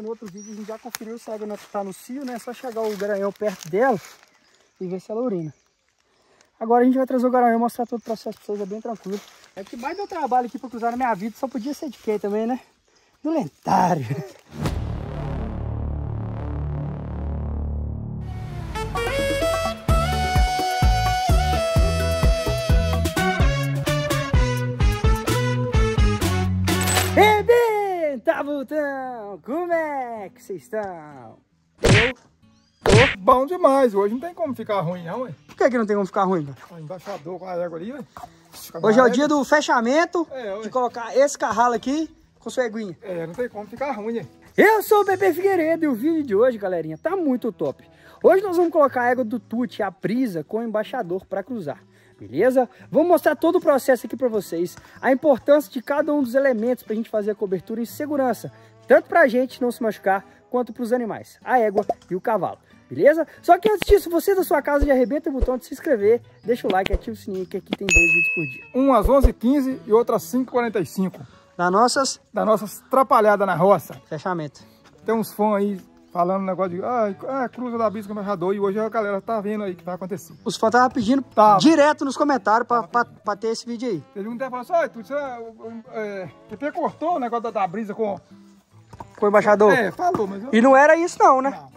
No outro vídeo a gente já conferiu se a água está no cio, né? É só chegar o garanhão perto dela e ver se ela urina. Agora a gente vai trazer o garanhão e mostrar todo o processo para vocês, é bem tranquilo. É que mais deu trabalho aqui para cruzar na minha vida, só podia ser de quem também, né? Do lentário. Rebenta, Vultão! Como é que vocês estão? Eu tô bom demais. Hoje não tem como ficar ruim, não, ué. Por que, que não tem como ficar ruim, cara? O embaixador com a égua ali, ué. Hoje é o dia do fechamento, É, de colocar esse carralo aqui com sua eguinha. É, não tem como ficar ruim, ué. Eu sou o Bebê Figueiredo e o vídeo de hoje, galerinha, tá muito top. Hoje nós vamos colocar a égua do Tuti, a Prisa, com o embaixador para cruzar. Beleza? Vamos mostrar todo o processo aqui para vocês, a importância de cada um dos elementos para a gente fazer a cobertura em segurança, tanto para a gente não se machucar, quanto para os animais, a égua e o cavalo. Beleza? Só que antes disso, você da sua casa já arrebenta o botão de se inscrever, deixa o like ativa o sininho que aqui tem dois vídeos por dia. Um às 11h15 e outro às 5h45. Das nossas, Da nossa atrapalhada na roça. fechamento. Tem uns fãs aí falando um negócio de ah, ah, cruza da brisa com o embaixador. E hoje a galera tá vendo aí o que vai acontecer. Os fãs estavam pedindo Tava. direto nos comentários para ter esse vídeo aí. Teve um que falou assim, tu, você, é, PP cortou o negócio da, da brisa com... Com o embaixador. É, falou, mas eu... E não era isso não, né? Não,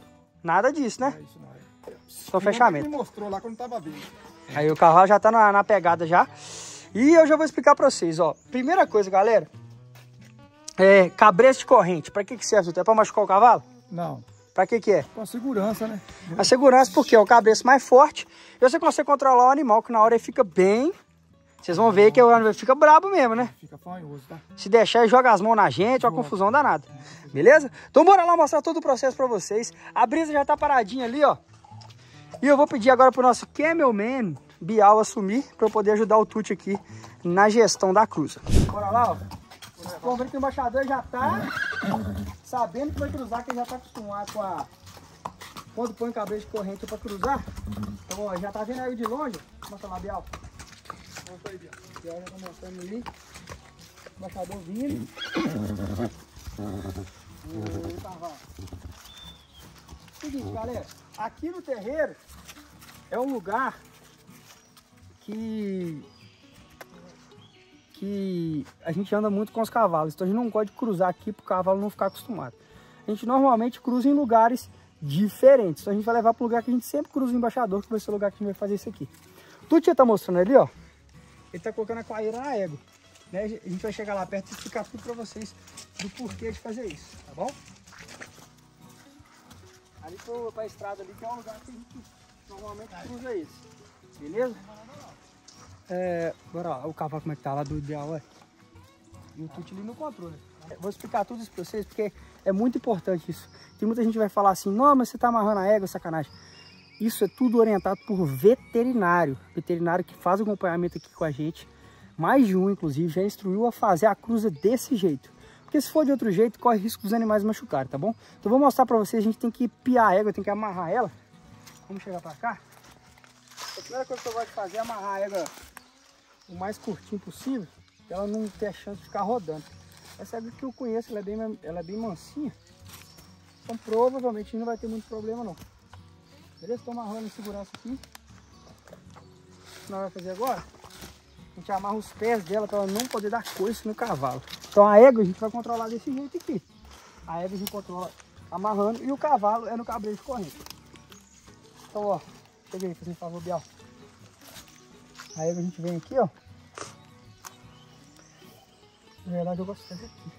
Nada disso, né? é isso. É. Só fechamento. Me mostrou lá quando tava vendo. Aí o cavalo já tá na, na pegada já. E eu já vou explicar pra vocês, ó. Primeira coisa, galera. É cabresto de corrente. Pra que que serve? É pra machucar o cavalo? Não, Pra que que é? com segurança, né? A segurança, porque é o cabresto mais forte. E você consegue controlar o animal, que na hora ele fica bem... Vocês vão ver que o animal fica brabo mesmo, né? Fica fanhoso, tá? Se deixar, ele joga as mãos na gente, uma confusão danada. Beleza? Então bora lá mostrar todo o processo pra vocês. A brisa já tá paradinha ali, ó. E eu vou pedir agora pro nosso Camelman, Bial, assumir pra eu poder ajudar o Tuti aqui na gestão da cruza. Bora lá, ó. Vamos ver que o embaixador já tá sabendo que vai cruzar, que já tá acostumado com a... Quando põe cabeça de corrente pra cruzar. Então, ó, já tá vendo aí de longe? Mostra lá, Bial. Mostra aí, Bial. Bial já tá mostrando ali. Embaixador vindo. Cavalo. Seguinte, galera. Aqui no terreiro é um lugar que que a gente anda muito com os cavalos. Então a gente não gosta de cruzar aqui para o cavalo não ficar acostumado. A gente normalmente cruza em lugares diferentes. Então a gente vai levar para o lugar que a gente sempre cruza o embaixador, que vai ser o lugar que a gente vai fazer isso aqui. Tu tia tá mostrando ali, ó. Ele tá colocando a coaíra na égua. Né? A gente vai chegar lá perto e explicar tudo para vocês do porquê de fazer isso, tá bom? Ali para a estrada ali, que é um lugar que a gente normalmente cruza isso. Beleza? É, o cavalo como é que tá lá do ideal, é. E o Tuti ali no controle. É, Vou explicar tudo isso pra vocês, porque é muito importante isso. Tem muita gente que vai falar assim, não, mas você tá amarrando a égua, sacanagem. Isso é tudo orientado por veterinário. Veterinário que faz o acompanhamento aqui com a gente. Mais de um, inclusive, já instruiu a fazer a cruza desse jeito. Porque se for de outro jeito, corre risco dos animais machucarem, tá bom? Então vou mostrar pra vocês, a gente tem que piar a égua, tem que amarrar ela. Vamos chegar pra cá. A primeira coisa que eu gosto de fazer é amarrar a égua o mais curtinho possível, ela não ter a chance de ficar rodando. Essa égua que eu conheço, ela é bem, ela é bem mansinha, então provavelmente não vai ter muito problema não. Beleza? Estou amarrando em segurança aqui. O que nós vamos fazer agora? A gente amarra os pés dela para ela não poder dar coice no cavalo. Então a égua a gente vai controlar desse jeito aqui. A égua a gente controla amarrando e o cavalo é no cabreiro de corrente. Então ó, chega aí, fazendo favor, Bial. Aí a gente vem aqui, ó. Na verdade eu gosto de aqui.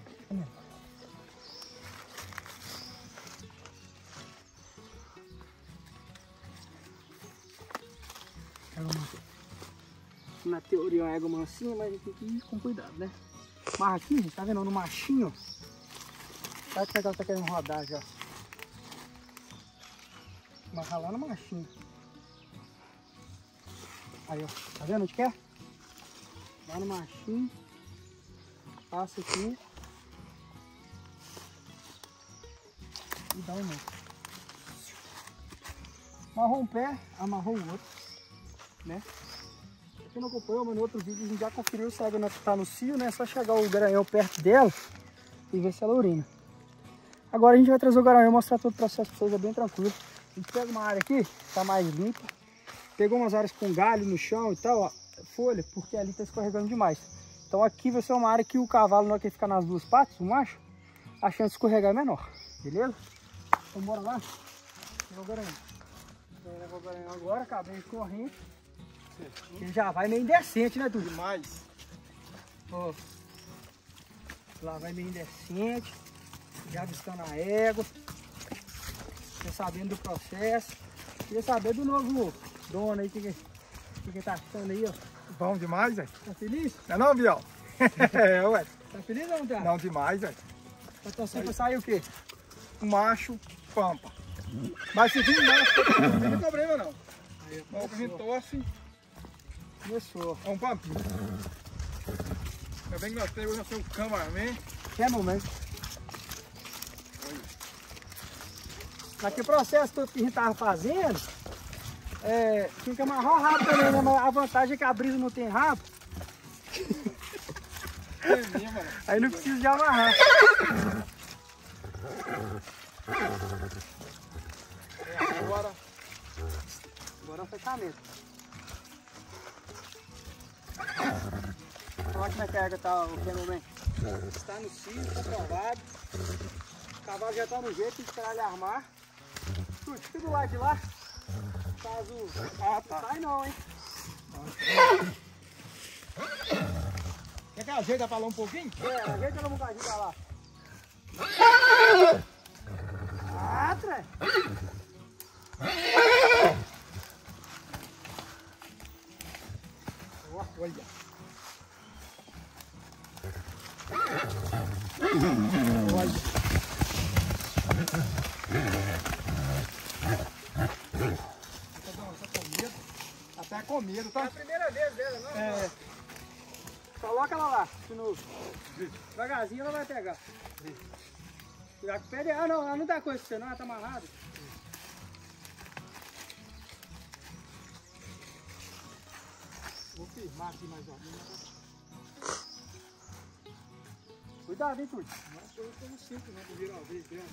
Na teoria é uma égua mansinha, mas a gente tem que ir com cuidado, né? Marra aqui, gente, tá vendo? No machinho. Sabe é que ela tá querendo rodar já? Marrar lá no machinho. Aí, ó. Tá vendo onde quer? Lá no machinho. Passa aqui. E dá um nó. Amarrou um pé, amarrou o outro. Né? Quem não acompanhou, mas no outro vídeo a gente já conferiu se a água tá no cio, né? É só chegar o garanhão perto dela e ver se ela urina. Agora a gente vai trazer o garanhão e mostrar todo o processo pra vocês, é bem tranquilo. A gente pega uma área aqui, tá mais limpa. Pegou umas áreas com galho no chão e tal, ó, folha, porque ali tá escorregando demais. Então aqui vai ser uma área que o cavalo, na hora que ele ficar nas duas patas, o macho, a chance de escorregar é menor, beleza? Então bora lá. Pegar o garanhão. Vou levar o garanhão agora, cabelo corrente. Ele já vai meio indecente, né, Tudo? Demais. Ó. Lá vai meio indecente. Já buscando a égua. Você sabendo do processo. Queria saber do novo dono aí, o que, que, que, que tá achando aí, ó. Bom demais, velho. Tá feliz? Não é não, Biel? é, ué. Tá feliz ou não tá? Não, demais, velho. Tá torcendo pra sair o quê? Um macho pampa. Mas se vir macho, não tem problema não. Aí, Mas que a gente torce Começou. é um pampinho. Ainda bem que nós temos o seu cameraman. Quer momento. Naquele processo todo que a gente tava fazendo, é, tinha que amarrar o rabo também, né? Mas a vantagem é que a brisa não tem rabo, É aí não precisa de amarrar. É, agora, Agora é o fechamento. Olha como é que a água tá, o fenômeno. Está no cio, está provado. O cavalo já está no jeito, que esperar ele armar. Tudo, fica do lado de lá. Caso. Ah, tá. Sai não, hein? quer que ajeita pra lá um pouquinho? É, ajeita ela um bocadinho pra lá. Ah, tré. Ó, Olha. Até com medo, É tá? a primeira vez dela, não É, Coloca ela lá, de novo. Devagarzinho ela vai pegar. Já que pede. Ah não, ela não dá coisa pra você não, ela tá amarrada. vou firmar aqui mais ou menos. Cuidado, hein, Tuti. Mas eu como simples, né? Primeira vez dela.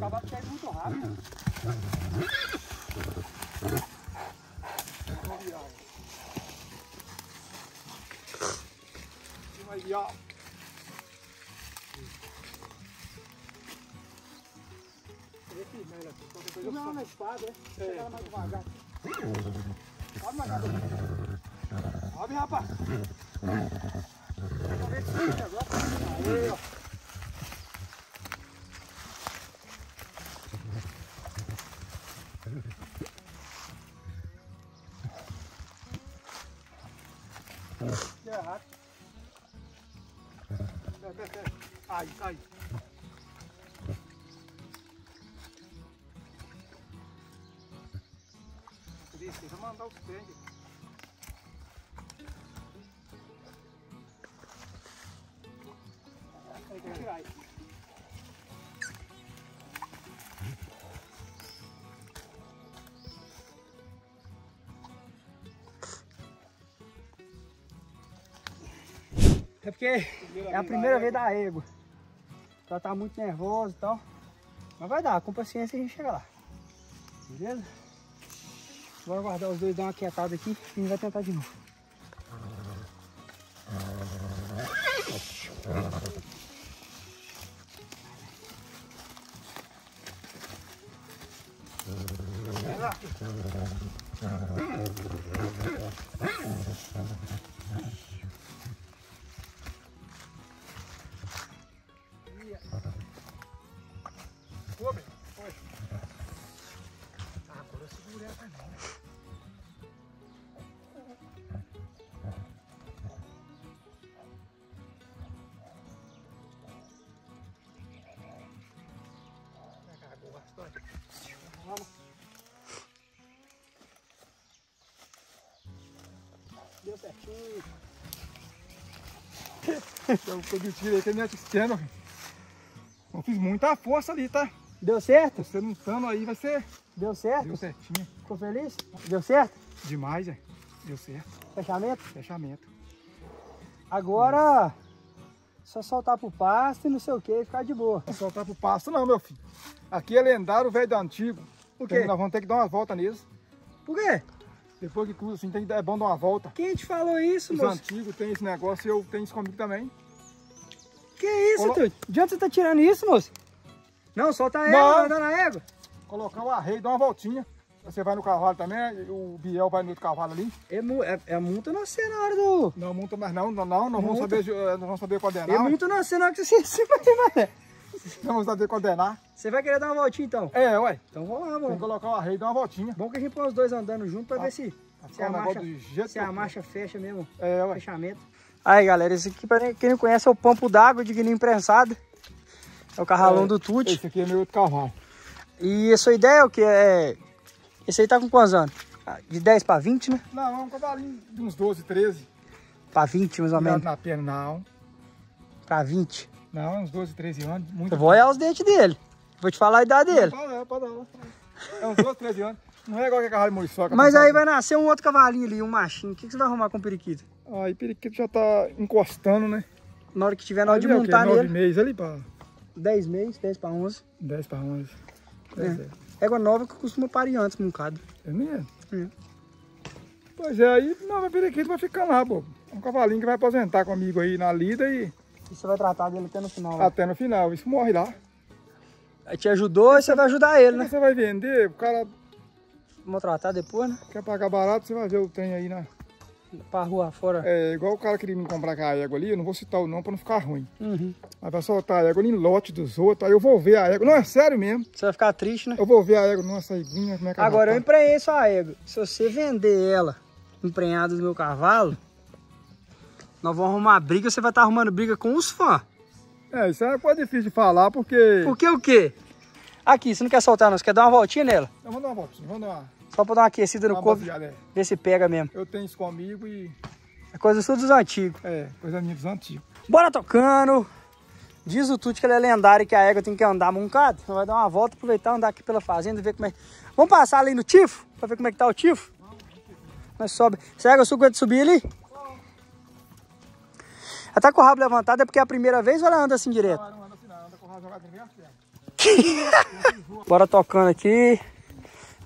Cavalo pega muito rápido. coisa eu Não, faço. na espada, é. Chega ela mais devagar. Sobe rapaz. Vamos ver. Aí, ó. Pera. Aí, aí. Precisa mandar os pés. Porque é a primeira vez da égua. Ela tá muito nervosa e tal. Mas vai dar, com paciência a gente chega lá. Beleza? Bora aguardar os dois dar uma quietada aqui e a gente vai tentar de novo. Ô, Eu peguei tirei que ele me assistendo. Eu fiz muita força ali, tá? Deu certo? Você não estando aí vai ser. Deu certo? Deu certinho. Ficou feliz? Deu certo? Demais, é. Deu certo. Fechamento? Fechamento. Agora Só soltar pro pasto e não sei o que e ficar de boa. Não soltar pro pasto não, meu filho. Aqui é lendário, velho do antigo. Por quê? Nós vamos ter que dar uma volta neles. Por quê? Depois que cruza assim, tem, é bom dar uma volta. Quem te falou isso, Os moço? antigos tem esse negócio e eu tenho isso comigo também. Que isso, Colo- Tuti? De onde você tá tirando isso, moço? Não, solta a Não. anda na égua. Colocar o arreio, dar uma voltinha. Você vai no cavalo também, o Biel vai no outro cavalo ali. É, é, é muito não na hora do... Não monta mais não, não, não, não vamos Multa. saber, eh, não vamos saber coordenar. É muito não ser na hora que você se vai. Não vamos saber coordenar. Você vai querer dar uma voltinha, então? É, ué. Então vamos lá, que vamos. colocar o arreio e dar uma voltinha. Bom que a gente põe os dois andando junto pra Ah, ver se, se, ficar a marcha, negócio do jeito se a marcha fecha mesmo. É, ué. Fechamento. Aí, galera, esse aqui, pra quem não conhece, é o pampo d'água de guininho imprensado. É o carralão É, do Tuti. Esse aqui é meu outro cavalo. E a sua ideia é o que? É... Esse aí tá com quantos anos? Ah, De 10 pra 20, né? Não, é um cavalinho de uns 12, 13. Pra 20, mais ou menos. na perna, não. Pra 20. Não, é uns 12, 13 anos. Muito Eu vou olhar os dentes dele. Vou te falar a idade dele. Pode dar, pode dar. É uns 12, 13 anos. Não é igual que cavalo de muriçoca. Mas tá aí vai nascer um outro cavalinho ali, um machinho. O que que você vai arrumar com o periquito? Aí periquito já tá encostando, né? Na hora que tiver na hora de é o montar Nove nele. meses ali pra 10 meses, 10 pra 11. 10 para 11. Pois é. Égua nova que costuma parir antes, moncado. É mesmo? É. Pois é, aí não, mas periquito vai ficar lá, bobo. É um cavalinho que vai aposentar comigo aí na lida e E você vai tratar dele até no final. né? até no final. Isso morre lá. Aí te ajudou e você vai ajudar ele, né? Você vai vender, o cara Vamos tratar depois, né? quer pagar barato, você vai ver o trem aí, né? Pra rua fora. É igual o cara queria me comprar com a égua ali, eu não vou citar o nome pra não ficar ruim. Uhum. Mas vai soltar a égua ali em lote dos outros, aí eu vou ver a égua. Não, é sério mesmo. Você vai ficar triste, né? Eu vou ver a égua numa saidinha, como é que Agora eu tá. emprenhei sua égua. Se você vender ela emprenhada do meu cavalo, nós vamos arrumar briga, você vai estar arrumando briga com os fãs. É, isso é coisa difícil de falar, porque... Por que o quê? Aqui, você não quer soltar não, você quer dar uma voltinha nela? Vamos dar uma voltinha, vamos dar uma, Só pra dar uma aquecida no corpo, é. ver se pega mesmo. Eu tenho isso comigo e... É coisa sua dos antigos. É, coisa minha dos antigos. Bora tocando! Diz o Tuti que ele é lendário e que a égua tem que andar moncado. Então vai dar uma volta, aproveitar, andar aqui pela fazenda e ver como é. Vamos passar ali no tifo? Pra ver como é que tá o tifo? Nós sobe. Se a égua sua aguenta subir ali? Ela tá com o rabo levantado, é porque é a primeira vez ou ela anda assim direto? Ah, não anda assim não, anda com o raso jogado em perna. Bora tocando aqui.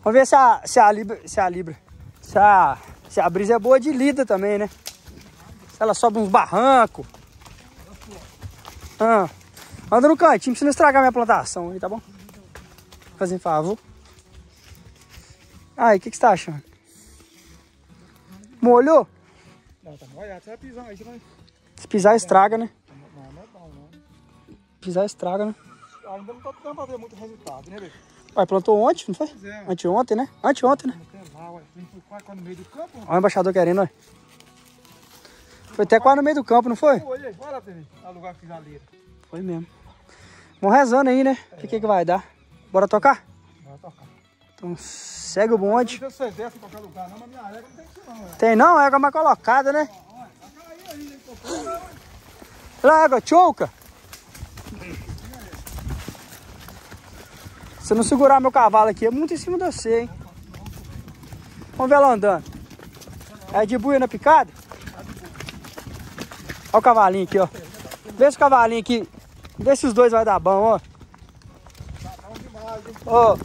Vamos ver se a, se a Libra. Se a Libra. Se a, se a brisa é boa de lida também, né? Se ela sobe uns barrancos. Ah, anda no cantinho, pra você não estragar minha plantação aí, tá bom? Fazer um favor. Aí, o que, que você tá achando? Molhou? Não, tá molhado, você vai pisar aí, você vai... Se pisar, estraga, né? Não, não é bom, não. Pisar, estraga, né? Ainda não tá dando pra ver muito resultado, né, velho? Ué, plantou ontem, não foi? Pois é, Anteontem, né? Anteontem, né? não tem lá, ué. Vem por quase quase no meio do campo. Olha o embaixador querendo. Foi até quase no meio do campo, não foi? Aí, bora, TV. Alugar finaleira. Foi mesmo. Vamos rezando aí, né? O que, que, que vai dar? Bora tocar? Vai tocar. Então segue o Não bonde. sei se você desce em qualquer lugar, não, mas minha égua não tem não, é. Tem não, égua mais colocada, né? Olha a égua, choca. Se não segurar meu cavalo aqui, é muito em cima de você, hein? Vamos ver ela andando. É de buia na picada? Olha o cavalinho aqui, ó. Vê se o cavalinho aqui. Vê se os dois vai dar bom, ó. Ó.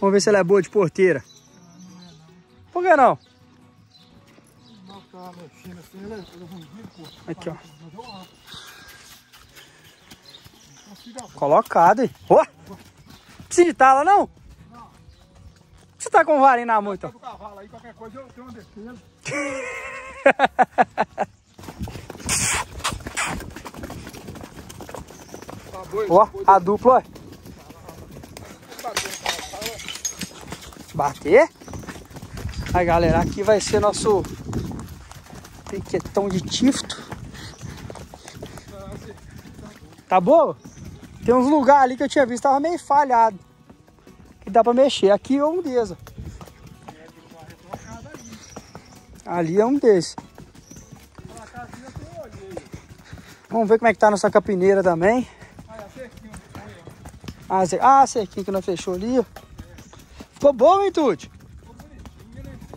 Vamos ver se ela é boa de porteira. Por que não? Aqui, ó. Eu Colocado, hein? Ó! Precisa de tala, não? Você tá com o varinho na mão, então? do cavalo aí, qualquer coisa eu tenho uma defesa. Ó, a dupla, ó. Bater? Aí, galera, aqui vai ser nosso piquetão de tifto. Tá boa? Tem uns lugares ali que eu tinha visto, tava meio falhado. Que dá pra mexer. Aqui é um desses. Ali é um desses. Vamos ver como é que tá a nossa capineira também. Ah, ah, cerquinha que nós fechou ali. Ficou bom, hein, Tuti?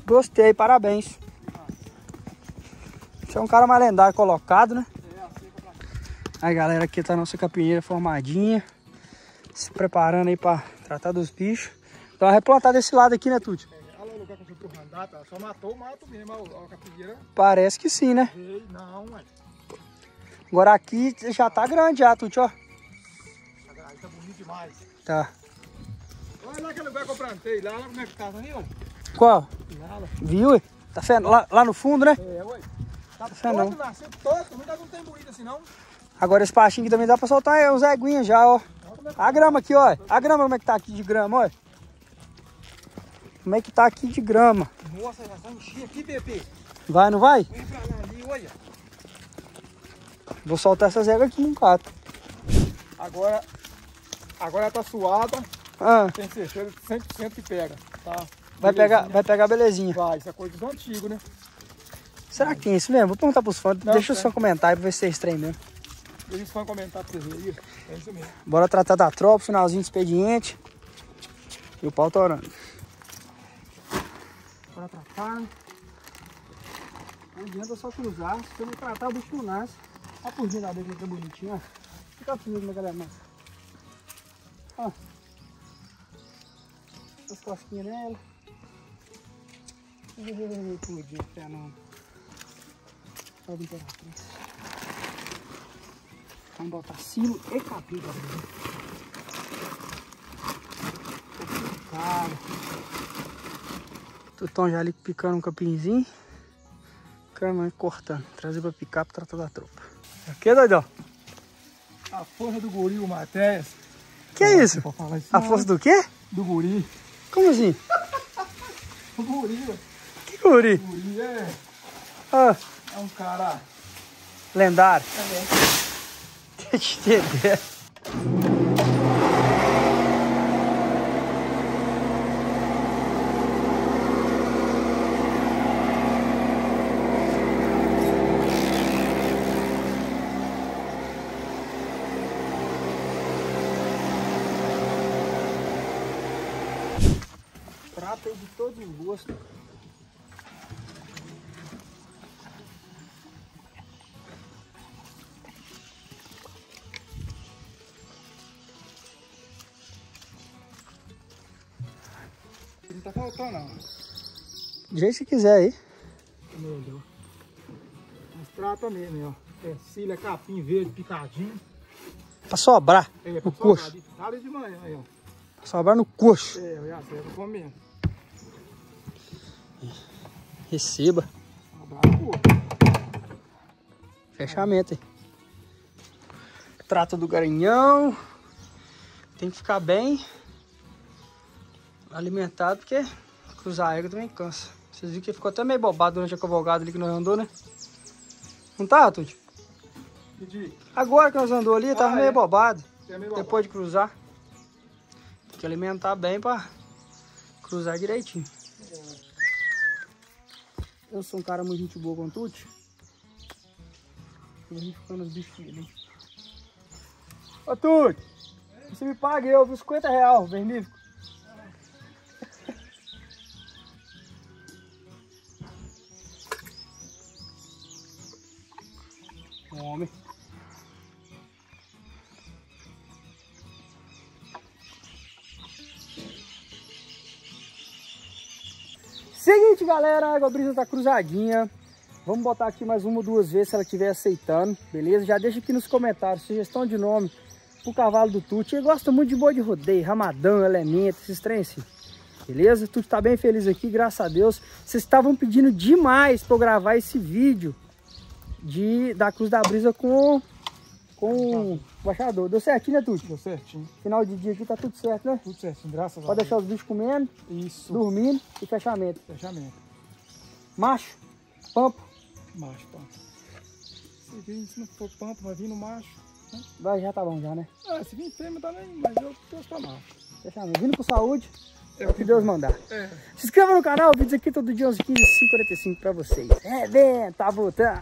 Gostei, parabéns. É um cara mais lendário colocado, né? É, Aí galera, aqui tá a nossa capineira formadinha. Se preparando aí pra tratar dos bichos. Então vai replantar desse lado aqui, né, Tuti? Olha o lugar que eu fui pro Randá? Só matou o mato mesmo, a capinheira. Parece que sim, né? Não, ué. Agora aqui já tá grande já, Tuti, ó. Aí tá bonito demais. Tá. Olha lá aquele lugar que eu plantei, lá, olha como é que tá, tá? Qual? Lá, lá. Viu? ué? Tá fendo? Lá, lá no fundo, né? É, ué. Tá Tá não. todo nascendo, todo, ainda não tem bonito assim não. Agora esse pastinho aqui também dá pra soltar é, os eguinhas já, ó. É A grama aqui, ó. A grama como é que tá aqui de grama, ó. Como é que tá aqui de grama? Nossa, já tá enchendo aqui, Pepe. Vai, não vai? Vem pra lá ali, olha. Vou soltar essas éguas aqui num cato. Agora, agora tá suada, Ah, tem certeza 100% que pega, tá? vai pegar, vai pegar belezinha. Vai, isso é coisa do antigo, né? Será que tem isso mesmo? Vou perguntar pros fãs. Não, Deixa os tem. fãs comentar aí pra ver se é estranho mesmo. Eles vão comentar pra vocês aí. É isso mesmo. Bora tratar da tropa, finalzinho do expediente. E o pau tá orando. Bora tratar. Não adianta só cruzar. Se você não tratar, o bicho não nasce. Olha a porzinha da dele que é bonitinha, ó. Fica assim como é que ela é massa. Ó. As cosquinhas nela. Ei, pudim, Vamos botar silo e capim pra. Cara. Tutão já ali picando um capinzinho. Cama cortando. Trazer pra picar pra tratar da tropa. Aqui, doidão? A força do guri, o Matheus. Que é isso? Isso A força do quê? do guri. Como assim? O guri. Que guri? o guri é, Ah, é um cara... lendário. É, Deixa tá faltando, não. Do jeito que você quiser aí. Melhor. Mas trata mesmo, ó. É cília, capim verde, picadinho. Pra sobrar. É, No pra coxo. sobrar de tarde de manhã, aí, ó. Pra sobrar no coxo. É, olha, você comer mesmo. Receba. Fechamento aí. Trata do garinhão. Tem que ficar bem alimentado, porque cruzar a égua também cansa. Vocês viram que ficou até meio bobado durante a cavalgada ali que nós andou, né? Não tá, Tuti? Agora que nós andou ali, tava Ah, meio é? bobado. É meio Depois de cruzar. Tem que alimentar bem pra cruzar direitinho. Eu sou um cara muito gente boa com o Tuti. A gente fica nos bichinhos ali. Ô Tuti, você me paga eu, viu? 50 real, vernífico. Seguinte, galera, a água brisa tá cruzadinha. Vamos botar aqui mais uma ou duas vezes se ela estiver aceitando, beleza? Já deixa aqui nos comentários sugestão de nome pro cavalo do Tuti. Ele gosta muito de boi de rodeio, ramadão, elemento, esses trem assim. Beleza? Tuti tá bem feliz aqui, graças a Deus. Vocês estavam pedindo demais pra eu gravar esse vídeo de, da Cruz da Brisa com, com baixador. Deu certinho, né, Tuti? Deu certinho. Final de dia aqui tá tudo certo, né? Tudo certinho, graças a Pode Deus. deixar os bichos comendo, Isso. dormindo e fechamento. Fechamento. Macho, pampo, Macho, pampa. Se vir, se não for pampa, vai vir no macho. vai, já tá bom já, né? Ah, se vir fêmea também, mas eu gosto pra macho. Fechamento. Vindo com saúde, É o que Deus mandar. É. Se inscreva no canal, vídeos aqui todo dia às 15h45 pra vocês. É, vem, tá voltando.